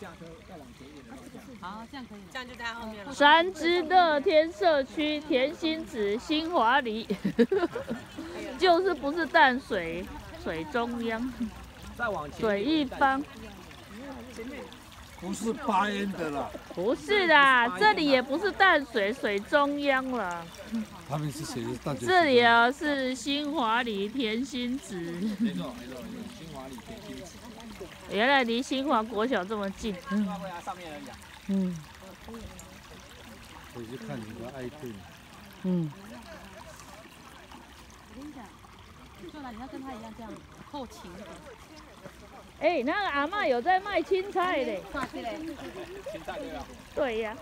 下车再往前一点的方向。好，这样可以。这样就在后面了。三之乐天社区甜心子新华里，就是不是淡水水中央再往前水一方，不是八烟的啦，不是啦，这里也不是淡水水中央了，他们是谁的大学。这里啊是新华里甜心子，没错没错，新华里甜心子，原来离新华国小这么近，新华会啊上面而已啊。嗯。我去看你的爱店，嗯，我跟你讲，秀兰，你要跟他一样这样后勤一点。哎、那个阿嬷有在卖青菜嘞，青菜对啊。对呀、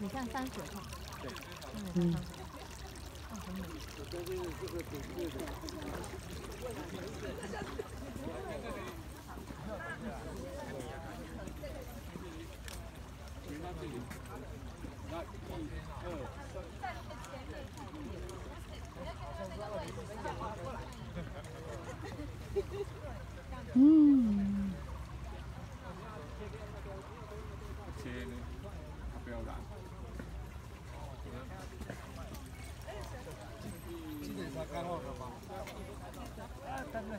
你看山水哈。嗯。嗯，切呢，他不要染。今年才开放的吗？啊，等等。